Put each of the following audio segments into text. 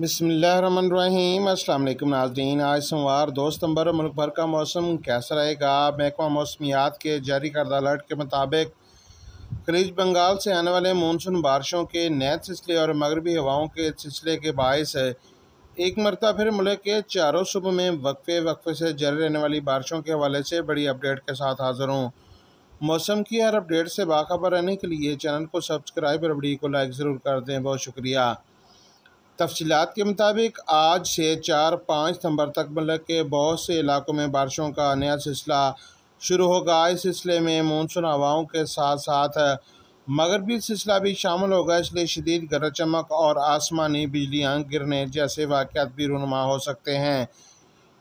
بسم اللہ الرحمن الرحیم السلام علیکم ناظرین آج سموار دو ستمبر ملک بھر کا موسم کیسا رہے گا؟ محکمہ موسمیات کے جاری کردہ الرٹ کے مطابق خلیج بنگال سے آنے والے مونسون بارشوں کے نیت سلسلے اور مغربی ہواؤں کے سلسلے کے باعث ایک مرتبہ پھر ملک کے چاروں صبح میں وقفے وقفے سے جاری رہنے والی بارشوں کے حوالے سے بڑی اپڈیٹ کے ساتھ حاضر ہوں۔ موسم کی ہر اپڈیٹ سے باخبر رہنے کے لیے چینل کو سبسکرائب اور ویڈیو کو لائک ضرور کر دیں۔ بہت شکریہ۔ تفصیلات کے مطابق، آج سے چار پانچ ستمبر تک ملک کے بہت سے علاقوں میں بارشوں کا نیا سلسلہ شروع ہوگا۔ اس سلسلے میں مونسون ہواؤں کے ساتھ ساتھ مغربی سلسلہ بھی شامل ہوگا، اس لیے شدید گرج چمک اور آسمانی بجلیاں گرنے جیسے واقعات بھی رونما ہو سکتے ہیں۔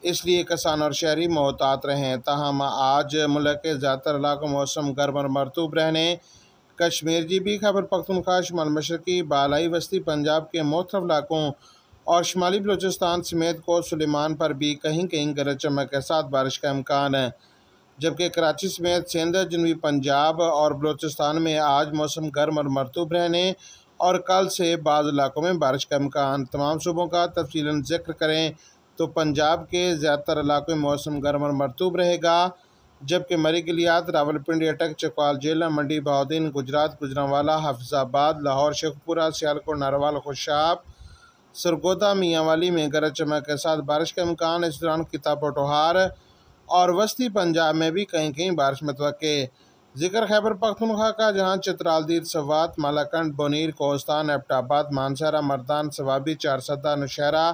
اس لیے کسان اور شہری محتاط رہیں، تاہم آج ملک کے زیادہ تر علاقوں موسم گرم اور مرطوب رہنے۔ کشمیر جی بی خیبر پختونخوا شمال مشرقی بالائی وسطی پنجاب کے مختلف علاقوں اور شمالی بلوچستان سمیت کو سلیمان پر بھی کہیں کہیں گرج چمک کے ساتھ بارش کا امکان ہے۔ جبکہ کراچی سمیت سندھ، جنوبی پنجاب اور بلوچستان میں آج موسم گرم اور مرطوب رہنے اور کل سے بعض علاقوں میں بارش کا امکان۔ تمام صوبوں کا تفصیل ذکر کریں تو پنجاب کے زیادہ تر علاقوں میں موسم گرم اور مرطوب رہے گا۔ جبکہ مری گلیات راول پنڈی اٹک، چکوال جیلہ، منڈی بہودین گجرات، گجرانوالا حافظ آباد لاہور شیخپورہ سیالکوٹ، ناروال، خوشاب سرگودا میاں والی میں گرج چمک کے ساتھ بارش کا امکان، اس دوران کتاب پٹوہار اور وسطی پنجاب میں بھی کہیں کہیں بارش متوقع۔ ذکر خیبر پختونخوا کا، جہاں چترال دیر سوات، مالاکنڈ، بونیر، کوہستان ایبٹ آباد مانسہرہ مردان، ثوابی، چارسدہ نشہرہ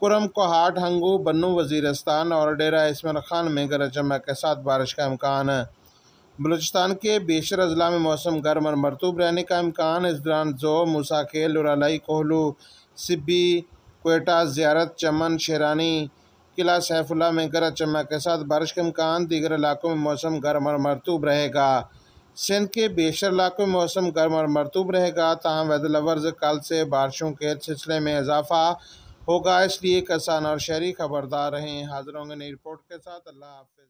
کرم کوہاٹ ہنگو، بنو وزیرستان اور ڈیرہ اسمر خان میں گرج چمک کے ساتھ بارش کا امکان۔ ہے بلوچستان کے بیشتر اضلاع میں موسم گرم اور مرطوب رہنے کا امکان۔ اس دوران زو، موسا کھیل کوہلو سبی کوئٹہ، زیارت، چمن، شیرانی قلعہ، سیف اللہ میں گرج چمک کے ساتھ بارش کا امکان۔ دیگر علاقوں میں موسم گرم اور مرطوب رہے گا۔ سندھ کے بیشتر علاقوں میں موسم گرم اور مرطوب رہے گا۔ تاہم، ویدر لورز، کل سے بارشوں کے سلسلے میں اضافہ ہوگا۔ اس لیے کسان اور شہری خبردار رہیں۔ حاضر ہوں گے نئی رپورٹ کے ساتھ۔ اللہ حافظ۔